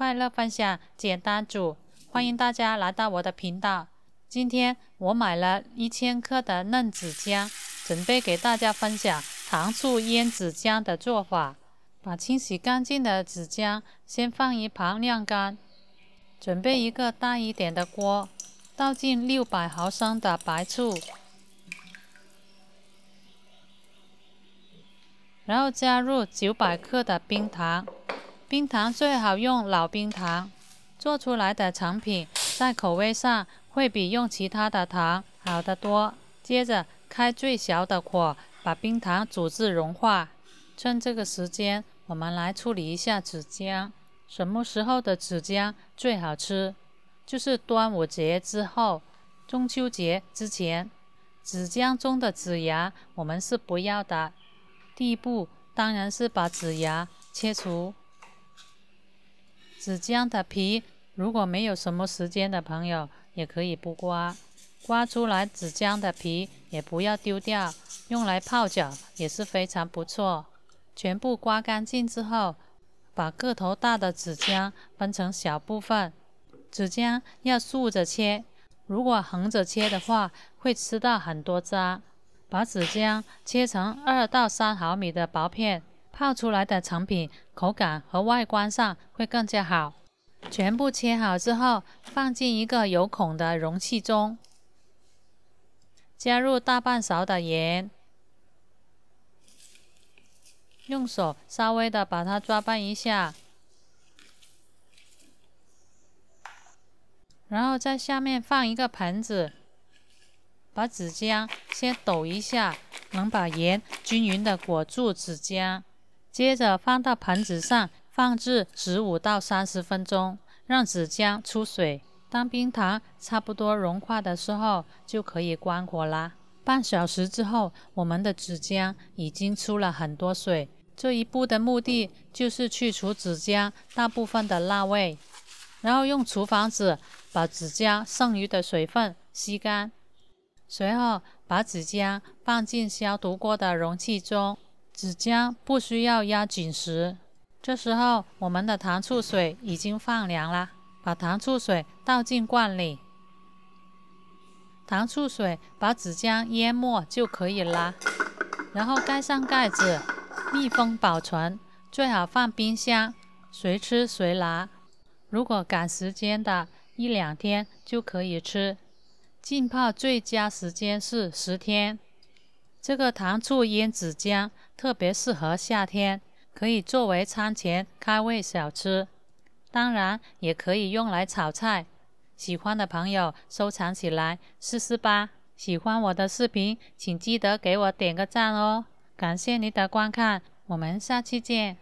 快乐分享，简单煮，欢迎大家来到我的频道。今天我买了一千克的嫩子姜，准备给大家分享糖醋腌子姜的做法。把清洗干净的子姜先放一旁晾干。准备一个大一点的锅，倒进六百毫升的白醋，然后加入九百克的冰糖。冰糖最好用老冰糖，做出来的成品在口味上会比用其他的糖好得多。接着开最小的火，把冰糖煮至融化。趁这个时间，我们来处理一下子姜。什么时候的子姜最好吃？就是端午节之后，中秋节之前。子姜中的子芽我们是不要的。第一步当然是把子芽切除。子姜的皮，如果没有什么时间的朋友，也可以不刮。刮出来子姜的皮也不要丢掉，用来泡脚也是非常不错。全部刮干净之后，把个头大的子姜分成小部分。子姜要竖着切，如果横着切的话，会吃到很多渣。把子姜切成二到三毫米的薄片。泡出来的成品口感和外观上会更加好。全部切好之后，放进一个有孔的容器中，加入大半勺的盐，用手稍微的把它抓拌一下，然后在下面放一个盆子，把子姜先抖一下，能把盐均匀的裹住子姜。接着放到盆子上，放置十五到三十分钟，让纸浆出水。当冰糖差不多融化的时候，就可以关火啦。半小时之后，我们的纸浆已经出了很多水。这一步的目的就是去除纸浆大部分的辣味，然后用厨房纸把纸浆剩余的水分吸干。随后把纸浆放进消毒过的容器中。纸浆不需要压紧实，这时候我们的糖醋水已经放凉了，把糖醋水倒进罐里，糖醋水把纸浆淹没就可以啦。然后盖上盖子，密封保存，最好放冰箱，随吃随拿。如果赶时间的，一两天就可以吃。浸泡最佳时间是十天。这个糖醋腌子姜特别适合夏天，可以作为餐前开胃小吃，当然也可以用来炒菜。喜欢的朋友收藏起来试试吧。喜欢我的视频，请记得给我点个赞哦！感谢您的观看，我们下期见。